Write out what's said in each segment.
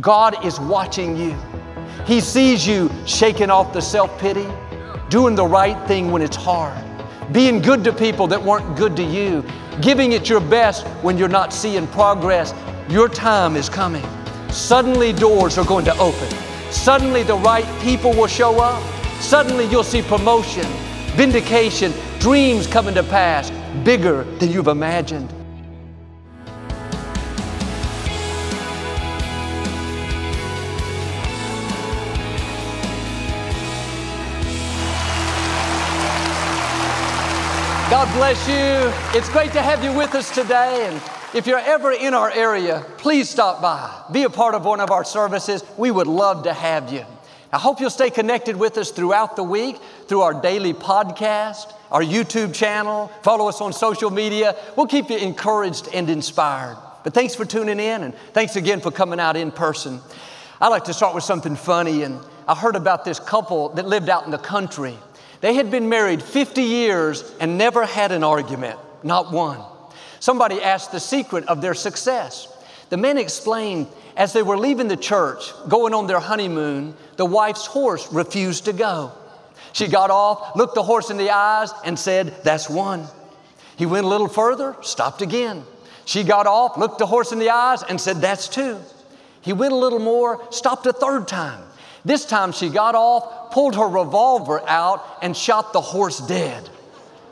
God is watching you. He sees you shaking off the self pity, doing the right thing when it's hard, being good to people that weren't good to you, giving it your best when you're not seeing progress. Your time is coming. Suddenly, doors are going to open. Suddenly, the right people will show up. Suddenly, you'll see promotion, vindication, dreams coming to pass bigger than you've imagined. God bless you. It's great to have you with us today. And if you're ever in our area, please stop by. Be a part of one of our services. We would love to have you. I hope you'll stay connected with us throughout the week through our daily podcast, our YouTube channel, follow us on social media. We'll keep you encouraged and inspired. But thanks for tuning in and thanks again for coming out in person. I like to start with something funny and I heard about this couple that lived out in the country. They had been married 50 years and never had an argument, not one. Somebody asked the secret of their success. The men explained as they were leaving the church, going on their honeymoon, the wife's horse refused to go. She got off, looked the horse in the eyes, and said, That's one. He went a little further, stopped again. She got off, looked the horse in the eyes, and said, That's two. He went a little more, stopped a third time. This time she got off, pulled her revolver out, and shot the horse dead.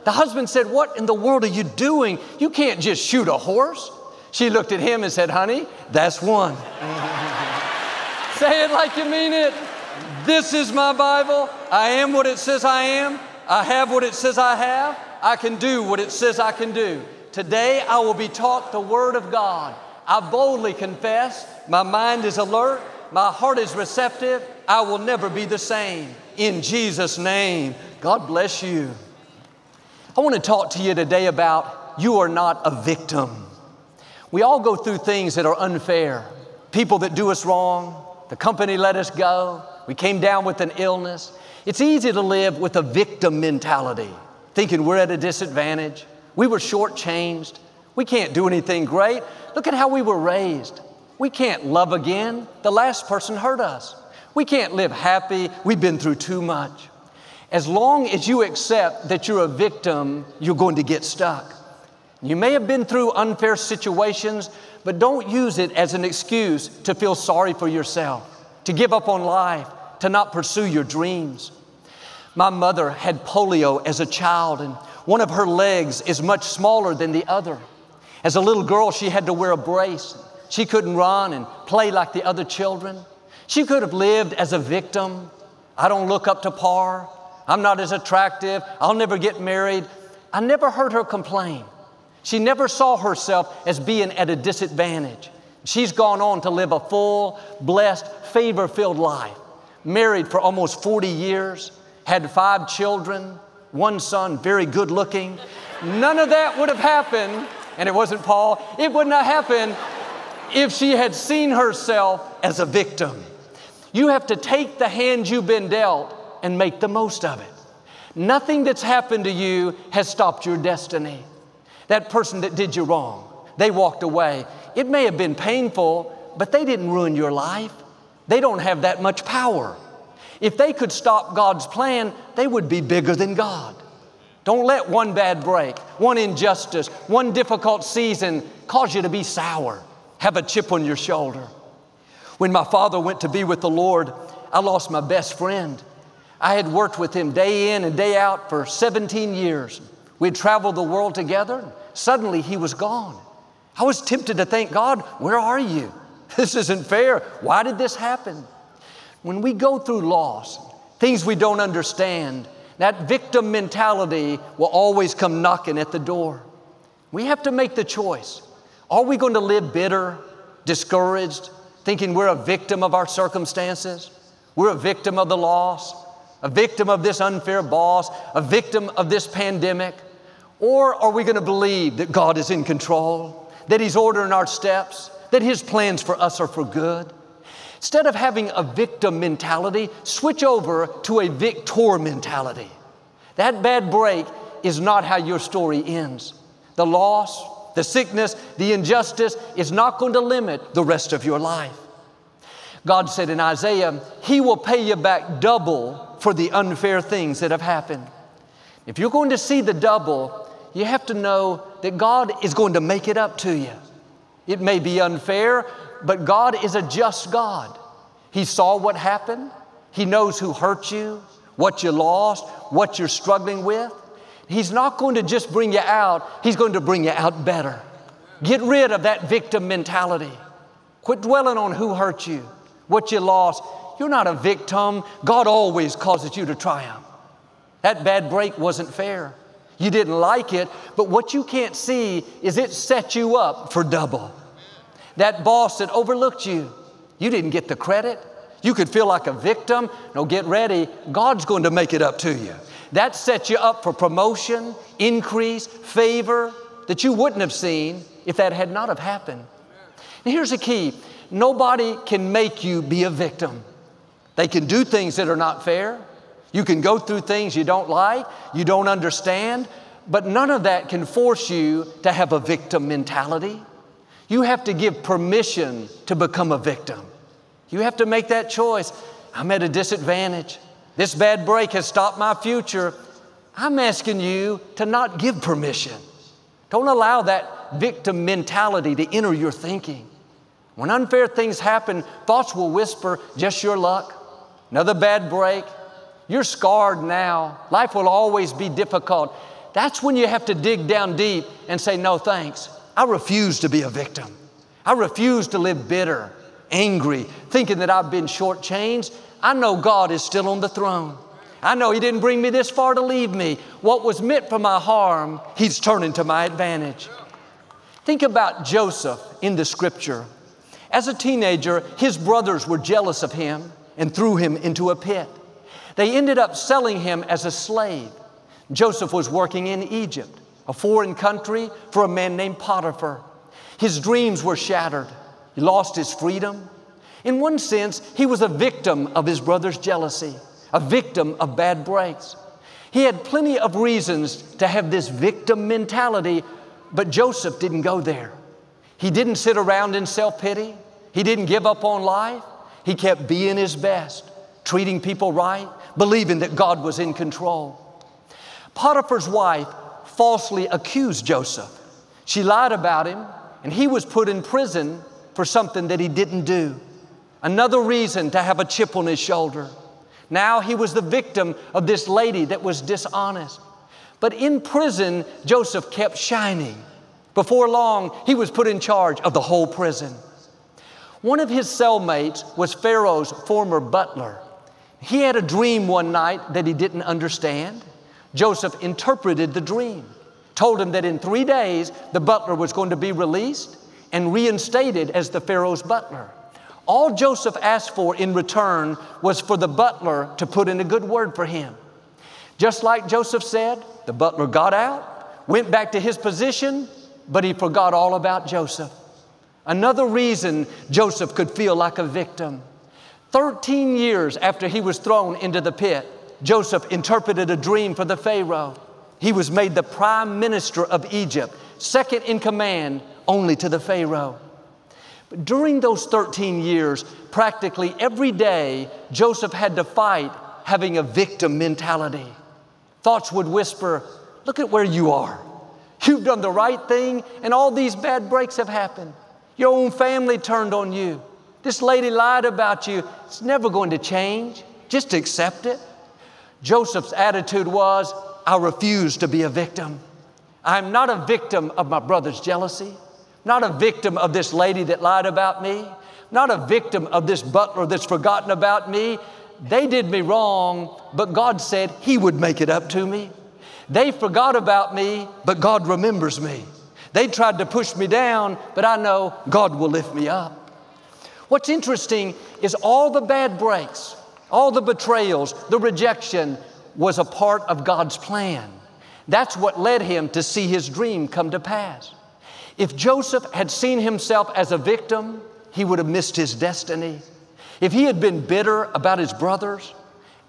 The husband said, What in the world are you doing? You can't just shoot a horse. She looked at him and said, Honey, that's one. Say it like you mean it. This is my Bible. I am what it says I am. I have what it says I have. I can do what it says I can do. Today I will be taught the Word of God. I boldly confess, my mind is alert, my heart is receptive, I will never be the same. In Jesus' name, God bless you. I want to talk to you today about you are not a victim. We all go through things that are unfair. People that do us wrong, the company let us go, we came down with an illness. It's easy to live with a victim mentality, thinking we're at a disadvantage, we were shortchanged, we can't do anything great. Look at how we were raised. We can't love again. The last person hurt us. We can't live happy. We've been through too much. As long as you accept that you're a victim, you're going to get stuck. You may have been through unfair situations, but don't use it as an excuse to feel sorry for yourself, to give up on life, to not pursue your dreams. My mother had polio as a child, and one of her legs is much smaller than the other. As a little girl, she had to wear a brace. She couldn't run and play like the other children. She could have lived as a victim. I don't look up to par. I'm not as attractive. I'll never get married. I never heard her complain. She never saw herself as being at a disadvantage. She's gone on to live a full, blessed, favor filled life. Married for almost 40 years, had five children, one son, very good looking. None of that would have happened, and it wasn't Paul, it wouldn't have happened if she had seen herself as a victim. You have to take the hand you've been dealt and make the most of it. Nothing that's happened to you has stopped your destiny. That person that did you wrong, they walked away. It may have been painful, but they didn't ruin your life. They don't have that much power. If they could stop God's plan, they would be bigger than God. Don't let one bad break, one injustice, one difficult season cause you to be sour, have a chip on your shoulder. When my father went to be with the Lord, I lost my best friend. I had worked with him day in and day out for 17 years. We'd traveled the world together. Suddenly, he was gone. I was tempted to thank God, where are you? This isn't fair. Why did this happen? When we go through loss, things we don't understand, that victim mentality will always come knocking at the door. We have to make the choice. Are we going to live bitter, discouraged, thinking we're a victim of our circumstances, we're a victim of the loss, a victim of this unfair boss, a victim of this pandemic? Or are we going to believe that God is in control, that He's ordering our steps, that His plans for us are for good? Instead of having a victim mentality, switch over to a victor mentality. That bad break is not how your story ends. The loss, the sickness, the injustice is not going to limit the rest of your life. God said in Isaiah, He will pay you back double for the unfair things that have happened. If you're going to see the double, you have to know that God is going to make it up to you. It may be unfair, but God is a just God. He saw what happened, He knows who hurt you, what you lost, what you're struggling with. He's not going to just bring you out, He's going to bring you out better. Get rid of that victim mentality. Quit dwelling on who hurt you, what you lost. You're not a victim. God always causes you to triumph. That bad break wasn't fair. You didn't like it, but what you can't see is it set you up for double. That boss that overlooked you, you didn't get the credit. You could feel like a victim. No, get ready. God's going to make it up to you. That sets you up for promotion, increase, favor that you wouldn't have seen if that had not have happened. Here's the key. Nobody can make you be a victim. They can do things that are not fair. You can go through things you don't like, you don't understand, but none of that can force you to have a victim mentality. You have to give permission to become a victim. You have to make that choice. I'm at a disadvantage. This bad break has stopped my future. I'm asking you to not give permission. Don't allow that victim mentality to enter your thinking. When unfair things happen, thoughts will whisper, just your luck, another bad break. You're scarred now. Life will always be difficult. That's when you have to dig down deep and say, No thanks. I refuse to be a victim. I refuse to live bitter, angry, thinking that I've been shortchanged. I know God is still on the throne. I know He didn't bring me this far to leave me. What was meant for my harm, He's turning to my advantage. Think about Joseph in the scripture. As a teenager, his brothers were jealous of him and threw him into a pit. They ended up selling him as a slave. Joseph was working in Egypt, a foreign country, for a man named Potiphar. His dreams were shattered. He lost his freedom. In one sense, he was a victim of his brother's jealousy, a victim of bad breaks. He had plenty of reasons to have this victim mentality, but Joseph didn't go there. He didn't sit around in self pity. He didn't give up on life. He kept being his best, treating people right, believing that God was in control. Potiphar's wife falsely accused Joseph. She lied about him, and he was put in prison for something that he didn't do. Another reason to have a chip on his shoulder. Now he was the victim of this lady that was dishonest. But in prison, Joseph kept shining. Before long, he was put in charge of the whole prison. One of his cellmates was Pharaoh's former butler. He had a dream one night that he didn't understand. Joseph interpreted the dream, told him that in three days the butler was going to be released and reinstated as the Pharaoh's butler. All Joseph asked for in return was for the butler to put in a good word for him. Just like Joseph said, the butler got out, went back to his position, but he forgot all about Joseph. Another reason Joseph could feel like a victim. 13 years after he was thrown into the pit, Joseph interpreted a dream for the Pharaoh. He was made the prime minister of Egypt, second in command only to the Pharaoh. During those 13 years, practically every day, Joseph had to fight having a victim mentality. Thoughts would whisper, Look at where you are. You've done the right thing, and all these bad breaks have happened. Your own family turned on you. This lady lied about you. It's never going to change. Just accept it. Joseph's attitude was, I refuse to be a victim. I'm not a victim of my brother's jealousy, not a victim of this lady that lied about me, not a victim of this butler that's forgotten about me. They did me wrong, but God said He would make it up to me. They forgot about me, but God remembers me. They tried to push me down, but I know God will lift me up. What's interesting is all the bad breaks, all the betrayals, the rejection was a part of God's plan. That's what led him to see his dream come to pass. If Joseph had seen himself as a victim, he would have missed his destiny. If he had been bitter about his brothers,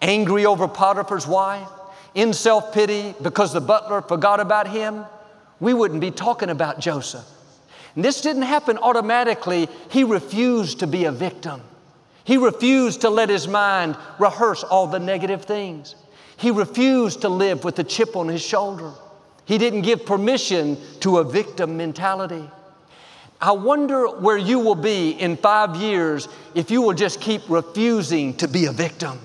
angry over Potiphar's wife, in self pity because the butler forgot about him, we wouldn't be talking about Joseph. And this didn't happen automatically. He refused to be a victim. He refused to let his mind rehearse all the negative things. He refused to live with a chip on his shoulder. He didn't give permission to a victim mentality. I wonder where you will be in five years if you will just keep refusing to be a victim.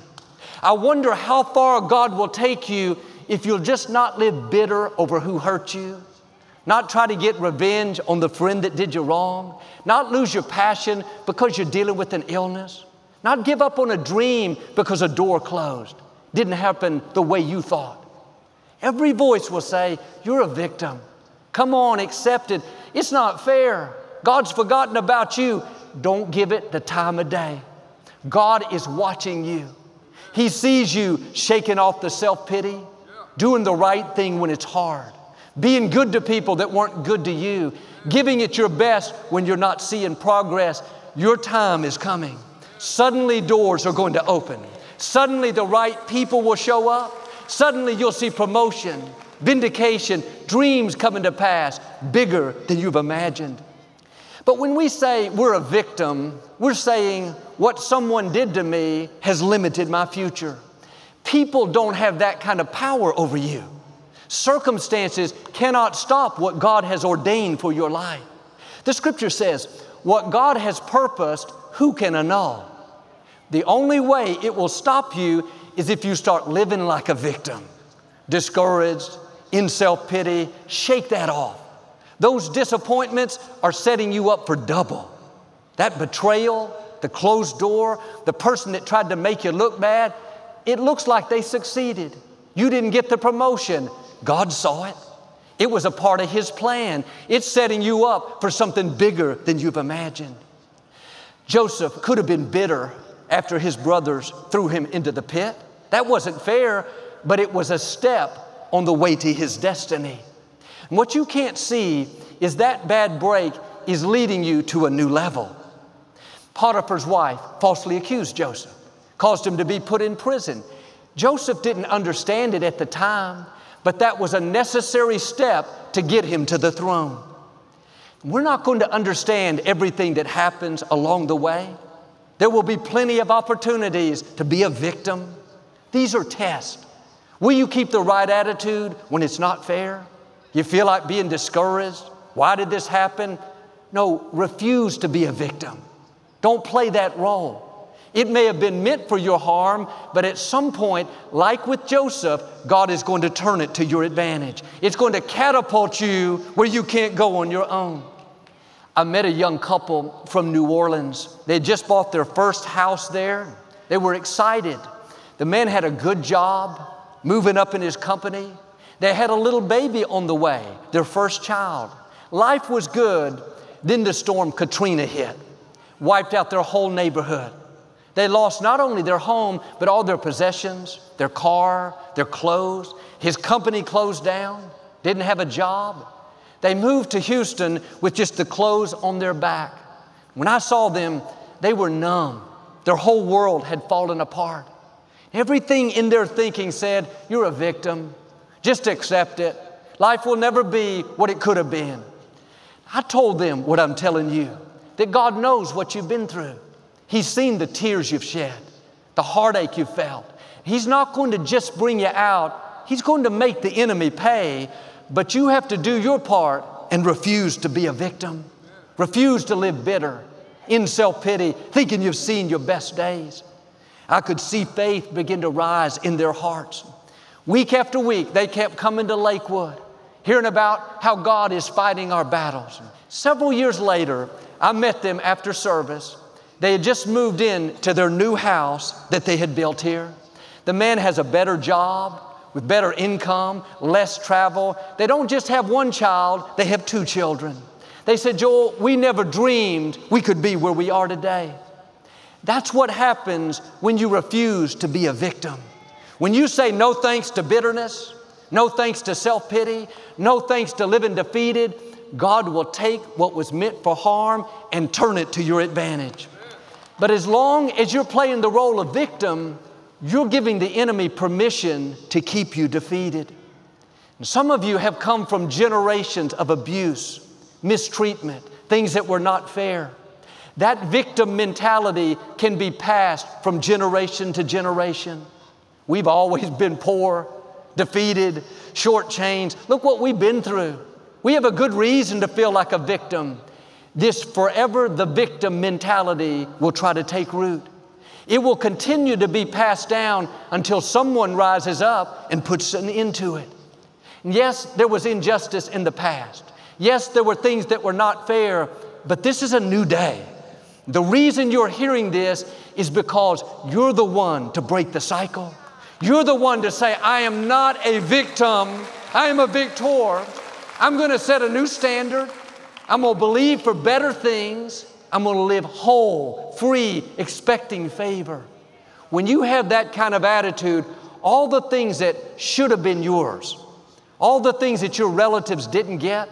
I wonder how far God will take you if you'll just not live bitter over who hurt you, not try to get revenge on the friend that did you wrong, not lose your passion because you're dealing with an illness, not give up on a dream because a door closed, didn't happen the way you thought. Every voice will say, You're a victim. Come on, accept it. It's not fair. God's forgotten about you. Don't give it the time of day. God is watching you. He sees you shaking off the self pity, doing the right thing when it's hard, being good to people that weren't good to you, giving it your best when you're not seeing progress. Your time is coming. Suddenly, doors are going to open. Suddenly, the right people will show up. Suddenly, you'll see promotion, vindication, dreams coming to pass bigger than you've imagined. But when we say we're a victim, we're saying what someone did to me has limited my future. People don't have that kind of power over you. Circumstances cannot stop what God has ordained for your life. The scripture says, What God has purposed, who can annul? The only way it will stop you is if you start living like a victim, discouraged, in self pity. Shake that off. Those disappointments are setting you up for double. That betrayal, the closed door, the person that tried to make you look bad, it looks like they succeeded. You didn't get the promotion. God saw it. It was a part of His plan. It's setting you up for something bigger than you've imagined. Joseph could have been bitter after his brothers threw him into the pit. That wasn't fair, but it was a step on the way to his destiny. And what you can't see is that bad break is leading you to a new level. Potiphar's wife falsely accused Joseph, caused him to be put in prison. Joseph didn't understand it at the time, but that was a necessary step to get him to the throne. We're not going to understand everything that happens along the way. There will be plenty of opportunities to be a victim. These are tests. Will you keep the right attitude when it's not fair? You feel like being discouraged? Why did this happen? No, refuse to be a victim. Don't play that role. It may have been meant for your harm, but at some point, like with Joseph, God is going to turn it to your advantage. It's going to catapult you where you can't go on your own. I met a young couple from New Orleans. They had just bought their first house there. They were excited. The man had a good job, moving up in his company. They had a little baby on the way, their first child. Life was good. Then the storm Katrina hit, wiped out their whole neighborhood. They lost not only their home, but all their possessions, their car, their clothes. His company closed down, didn't have a job. They moved to Houston with just the clothes on their back. When I saw them, they were numb. Their whole world had fallen apart. Everything in their thinking said, You're a victim. Just accept it. Life will never be what it could have been. I told them what I'm telling you that God knows what you've been through. He's seen the tears you've shed, the heartache you've felt. He's not going to just bring you out, He's going to make the enemy pay, but you have to do your part and refuse to be a victim. Refuse to live bitter, in self pity, thinking you've seen your best days. I could see faith begin to rise in their hearts. Week after week, they kept coming to Lakewood, hearing about how God is fighting our battles. Several years later, I met them after service. They had just moved in to their new house that they had built here. The man has a better job with better income, less travel. They don't just have one child, they have two children. They said, Joel, we never dreamed we could be where we are today. That's what happens when you refuse to be a victim. When you say no thanks to bitterness, no thanks to self pity, no thanks to living defeated, God will take what was meant for harm and turn it to your advantage. But as long as you're playing the role of victim, you're giving the enemy permission to keep you defeated. And some of you have come from generations of abuse, mistreatment, things that were not fair. That victim mentality can be passed from generation to generation. We've always been poor, defeated, shortchanged. Look what we've been through. We have a good reason to feel like a victim. This forever the victim mentality will try to take root. It will continue to be passed down until someone rises up and puts an end to it. And yes, there was injustice in the past. Yes, there were things that were not fair, but this is a new day. The reason you're hearing this is because you're the one to break the cycle. You're the one to say, I am not a victim, I am a victor. I'm going to set a new standard. I'm to believe for better things. I'm going to live whole, free, expecting favor. When you have that kind of attitude, all the things that should have been yours, all the things that your relatives didn't get,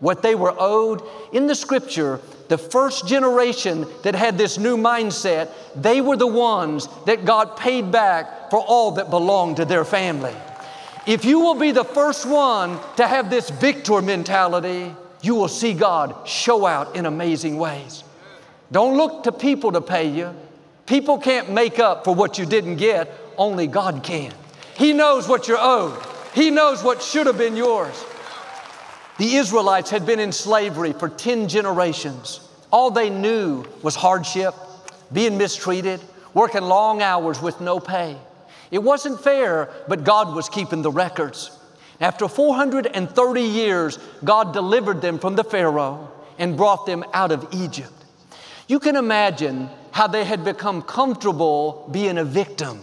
what they were owed, in the scripture, the first generation that had this new mindset, they were the ones that God paid back for all that belonged to their family. If you will be the first one to have this victor mentality, you will see God show out in amazing ways. Don't look to people to pay you. People can't make up for what you didn't get, only God can. He knows what you're owed, He knows what should have been yours. The Israelites had been in slavery for 10 generations. All they knew was hardship, being mistreated, working long hours with no pay. It wasn't fair, but God was keeping the records. After 430 years, God delivered them from the Pharaoh and brought them out of Egypt. You can imagine how they had become comfortable being a victim.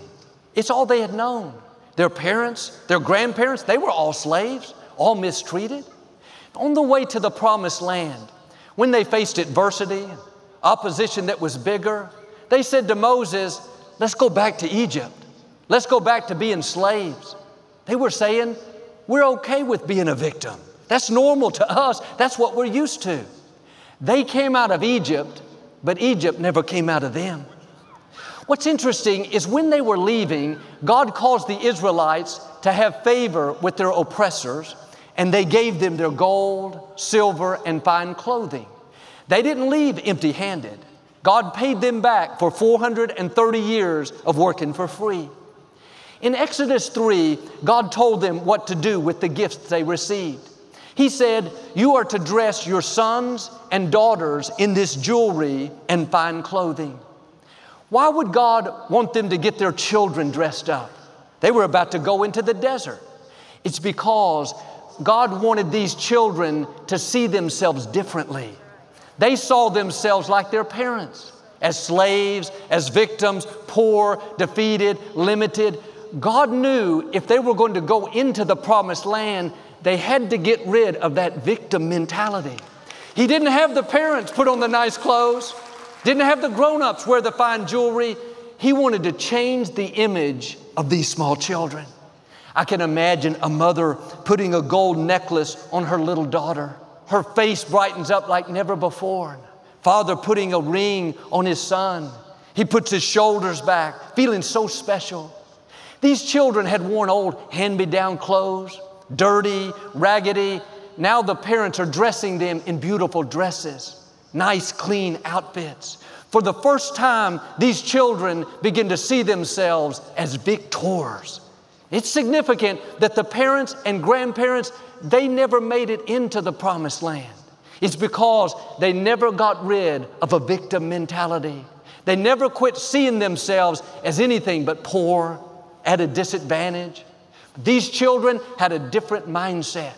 It's all they had known. Their parents, their grandparents, they were all slaves, all mistreated. On the way to the promised land, when they faced adversity, opposition that was bigger, they said to Moses, Let's go back to Egypt. Let's go back to being slaves. They were saying, We're okay with being a victim. That's normal to us. That's what we're used to. They came out of Egypt but Egypt never came out of them. What's interesting is when they were leaving, God caused the Israelites to have favor with their oppressors, and they gave them their gold, silver, and fine clothing. They didn't leave empty handed. God paid them back for 430 years of working for free. In Exodus 3, God told them what to do with the gifts they received. He said, You are to dress your sons and daughters in this jewelry and fine clothing. Why would God want them to get their children dressed up? They were about to go into the desert. It's because God wanted these children to see themselves differently. They saw themselves like their parents, as slaves, as victims, poor, defeated, limited. God knew if they were going to go into the promised land, they had to get rid of that victim mentality. He didn't have the parents put on the nice clothes, didn't have the grown ups wear the fine jewelry. He wanted to change the image of these small children. I can imagine a mother putting a gold necklace on her little daughter. Her face brightens up like never before. Father putting a ring on his son. He puts his shoulders back, feeling so special. These children had worn old hand me down clothes, dirty, raggedy. Now the parents are dressing them in beautiful dresses, nice, clean outfits. For the first time, these children begin to see themselves as victors. It's significant that the parents and grandparents, they never made it into the promised land. It's because they never got rid of a victim mentality. They never quit seeing themselves as anything but poor, at a disadvantage. These children had a different mindset.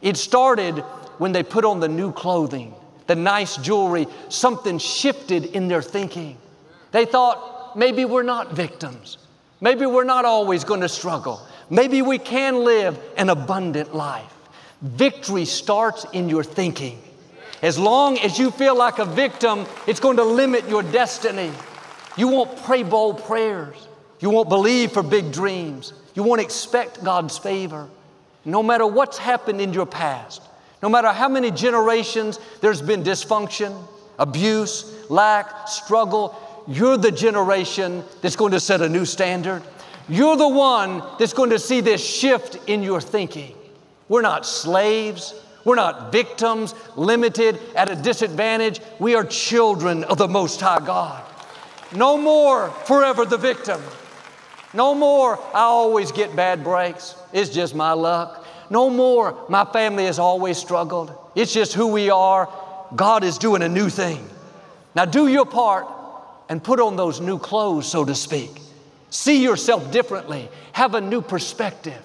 It started when they put on the new clothing, the nice jewelry, something shifted in their thinking. They thought, maybe we're not victims. Maybe we're not always going to struggle. Maybe we can live an abundant life. Victory starts in your thinking. As long as you feel like a victim, it's going to limit your destiny. You won't pray bold prayers. You won't believe for big dreams. You won't expect God's favor. No matter what's happened in your past, no matter how many generations there's been dysfunction, abuse, lack, struggle, you're the generation that's going to set a new standard. You're the one that's going to see this shift in your thinking. We're not slaves, We're not victims, limited, at a disadvantage. We are children of the Most High God. No more forever the victim. No more, I always get bad breaks. It's just my luck. No more, my family has always struggled. It's just who we are. God is doing a new thing. Now do your part and put on those new clothes, so to speak. See yourself differently. Have a new perspective.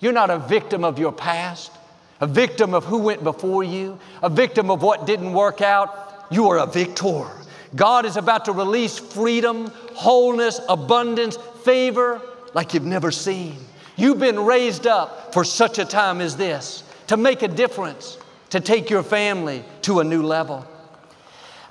You're not a victim of your past, a victim of who went before you, a victim of what didn't work out. You are a victor. God is about to release freedom, wholeness, abundance, favor like you've never seen. You've been raised up for such a time as this to make a difference, to take your family to a new level.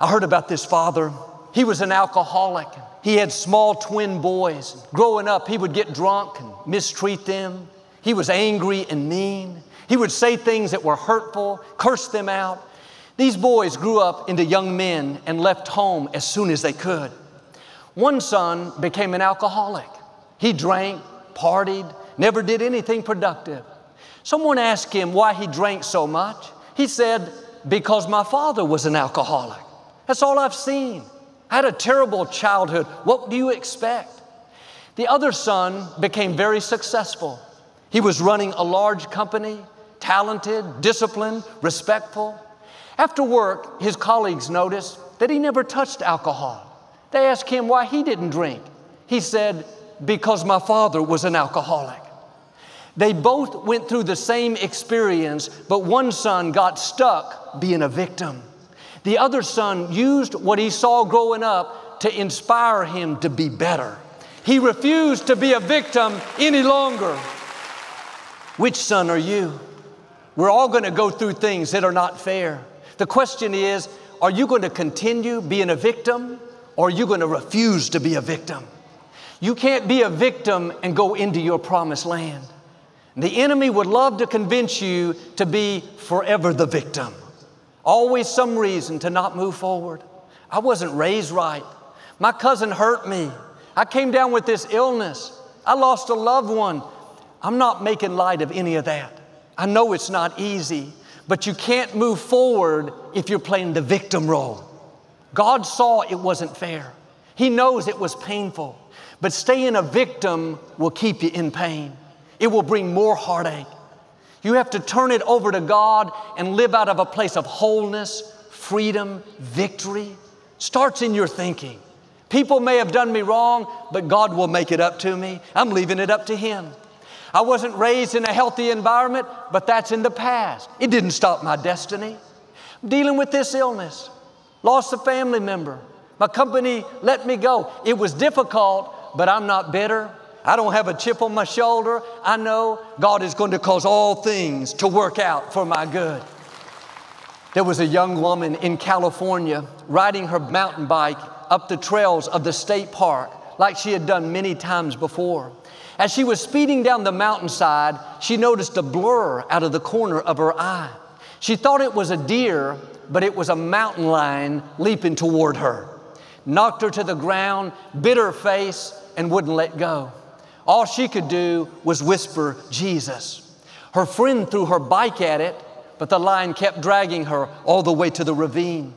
I heard about this father. He was an alcoholic. He had small twin boys. Growing up, he would get drunk and mistreat them. He was angry and mean. He would say things that were hurtful, curse them out. These boys grew up into young men and left home as soon as they could. One son became an alcoholic. He drank, partied, never did anything productive. Someone asked him why he drank so much. He said, Because my father was an alcoholic. That's all I've seen. I had a terrible childhood. What do you expect? The other son became very successful. He was running a large company, talented, disciplined, respectful. After work, his colleagues noticed that he never touched alcohol. They asked him why he didn't drink. He said, Because my father was an alcoholic. They both went through the same experience, but one son got stuck being a victim. The other son used what he saw growing up to inspire him to be better. He refused to be a victim any longer. Which son are you? We're all going to go through things that are not fair. The question is are you going to continue being a victim or are you going to refuse to be a victim? You can't be a victim and go into your promised land. The enemy would love to convince you to be forever the victim. Always some reason to not move forward. I wasn't raised right. My cousin hurt me. I came down with this illness. I lost a loved one. I'm not making light of any of that. I know it's not easy. But you can't move forward if you're playing the victim role. God saw it wasn't fair. He knows it was painful. But staying a victim will keep you in pain. It will bring more heartache. You have to turn it over to God and live out of a place of wholeness, freedom, victory. Starts in your thinking. People may have done me wrong, but God will make it up to me. I'm leaving it up to Him. I wasn't raised in a healthy environment, but that's in the past. It didn't stop my destiny. I'm dealing with this illness, lost a family member. My company let me go. It was difficult, but I'm not bitter. I don't have a chip on my shoulder. I know God is going to cause all things to work out for my good. There was a young woman in California riding her mountain bike up the trails of the state park like she had done many times before. As she was speeding down the mountainside, she noticed a blur out of the corner of her eye. She thought it was a deer, but it was a mountain lion leaping toward her. Knocked her to the ground, bit her face, and wouldn't let go. All she could do was whisper, Jesus. Her friend threw her bike at it, but the lion kept dragging her all the way to the ravine.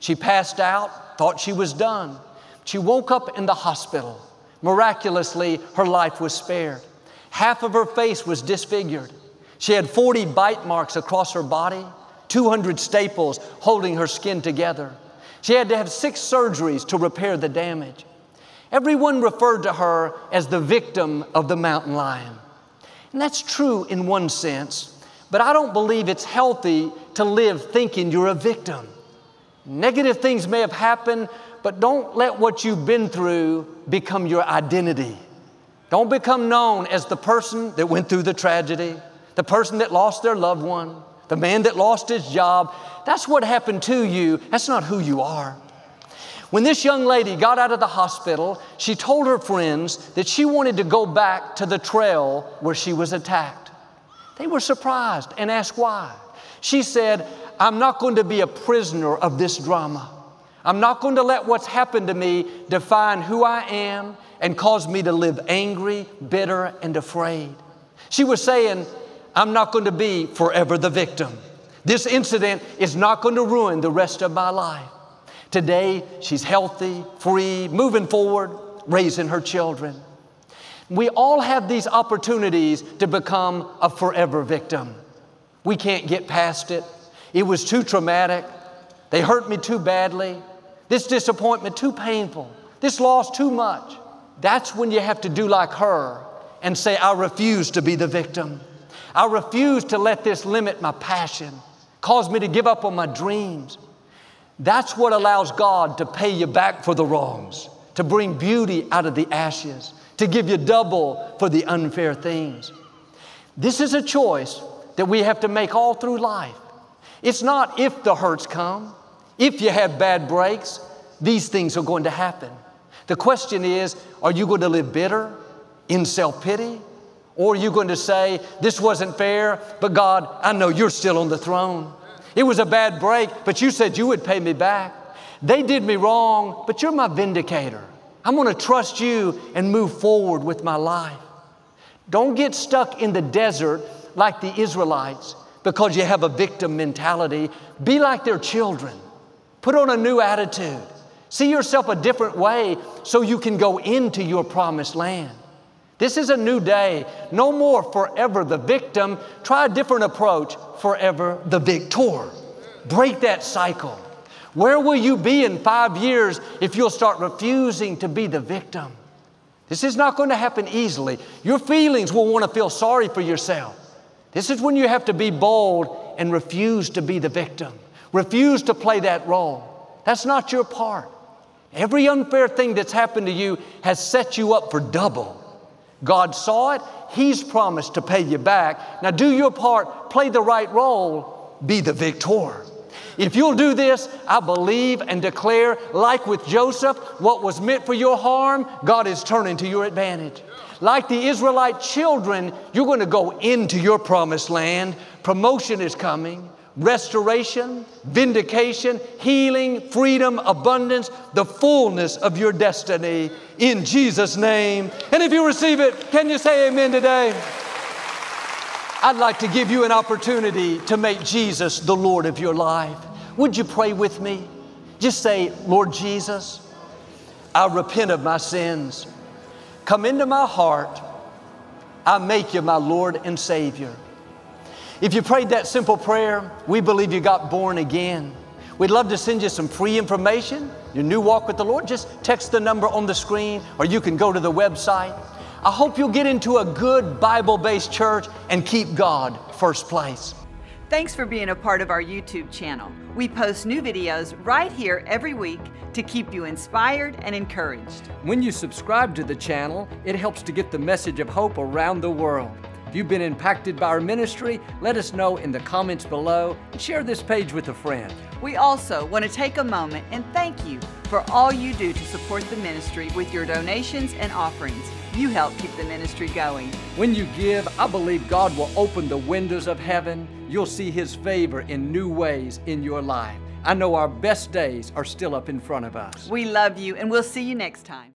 She passed out, thought she was done. She woke up in the hospital. Miraculously, her life was spared. Half of her face was disfigured. She had 40 bite marks across her body, 200 staples holding her skin together. She had to have six surgeries to repair the damage. Everyone referred to her as the victim of the mountain lion. And that's true in one sense, but I don't believe it's healthy to live thinking you're a victim. Negative things may have happened, but don't let what you've been through become your identity. Don't become known as the person that went through the tragedy, the person that lost their loved one, the man that lost his job. That's what happened to you. That's not who you are. When this young lady got out of the hospital, she told her friends that she wanted to go back to the trail where she was attacked. They were surprised and asked why. She said, I'm not going to be a prisoner of this drama. I'm not going to let what's happened to me define who I am and cause me to live angry, bitter, and afraid. She was saying, I'm not going to be forever the victim. This incident is not going to ruin the rest of my life. Today, she's healthy, free, moving forward, raising her children. We all have these opportunities to become a forever victim. We can't get past it. It was too traumatic. They hurt me too badly. This disappointment too painful. This loss too much. That's when you have to do like her and say, I refuse to be the victim. I refuse to let this limit my passion, cause me to give up on my dreams. That's what allows God to pay you back for the wrongs, to bring beauty out of the ashes, to give you double for the unfair things. This is a choice that we have to make all through life. It's not if the hurts come, if you have bad breaks, these things are going to happen. The question is are you going to live bitter, in self pity? Or are you going to say, This wasn't fair, but God, I know you're still on the throne. It was a bad break, but you said you would pay me back. They did me wrong, but you're my vindicator. I'm going to trust you and move forward with my life. Don't get stuck in the desert like the Israelites because you have a victim mentality. Be like their children. Put on a new attitude. See yourself a different way so you can go into your promised land. This is a new day. No more forever the victim. Try a different approach. Forever the victor. Break that cycle. Where will you be in five years if you'll start refusing to be the victim? This is not going to happen easily. Your feelings will want to feel sorry for yourself. This is when you have to be bold and refuse to be the victim, refuse to play that role. That's not your part. Every unfair thing that's happened to you has set you up for double. God saw it, He's promised to pay you back. Now do your part, play the right role, be the victor. If you'll do this, I believe and declare, like with Joseph, what was meant for your harm, God is turning to your advantage. Like the Israelite children, you're going to go into your promised land. Promotion is coming, restoration, vindication, healing, freedom, abundance, the fullness of your destiny in Jesus' name. And if you receive it, can you say amen today? I'd like to give you an opportunity to make Jesus the Lord of your life. Would you pray with me? Just say, Lord Jesus, I repent of my sins. Come into my heart. I make you my Lord and Savior. If you prayed that simple prayer, we believe you got born again. We'd love to send you some free information, your new walk with the Lord. Just text the number on the screen, or you can go to the website. I hope you'll get into a good Bible based church and keep God first place. Thanks for being a part of our YouTube channel. We post new videos right here every week to keep you inspired and encouraged. When you subscribe to the channel, it helps to get the message of hope around the world. If you've been impacted by our ministry, let us know in the comments below and share this page with a friend. We also want to take a moment and thank you for all you do to support the ministry with your donations and offerings. You help keep the ministry going. When you give, I believe God will open the windows of heaven. You'll see His favor in new ways in your life. I know our best days are still up in front of us. We love you, and we'll see you next time.